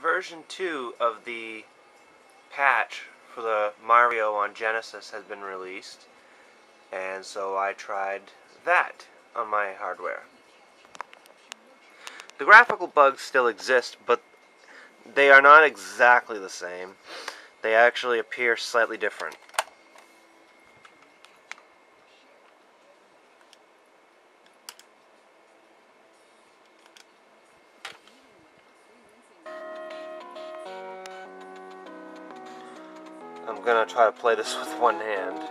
version 2 of the patch for the Mario on Genesis has been released, and so I tried that on my hardware. The graphical bugs still exist, but they are not exactly the same. They actually appear slightly different. I'm gonna try to play this with one hand.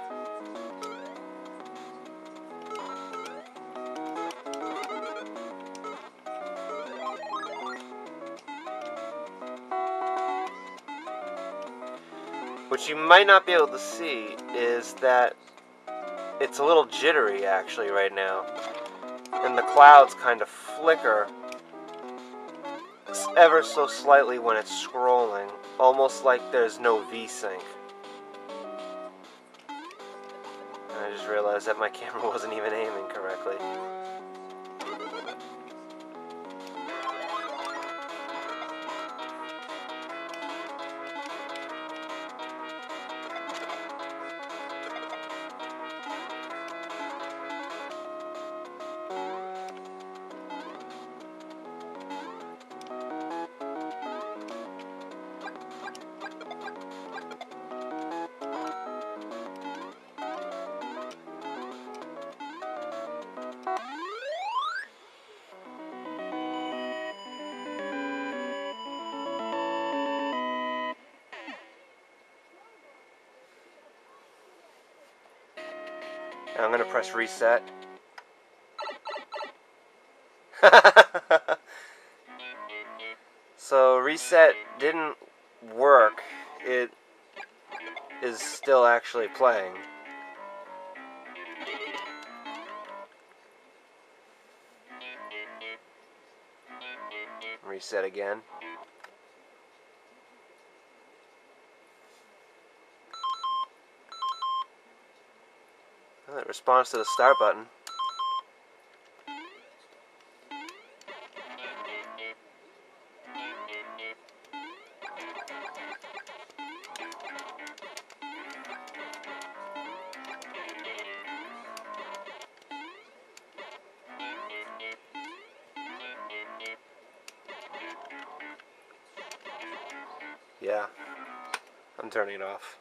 What you might not be able to see is that it's a little jittery actually right now. And the clouds kind of flicker ever so slightly when it's scrolling, almost like there's no V-sync. I just realized that my camera wasn't even aiming correctly. And I'm going to press reset. so reset didn't work. It is still actually playing. Reset again. Well, it responds to the start button. Yeah, I'm turning it off.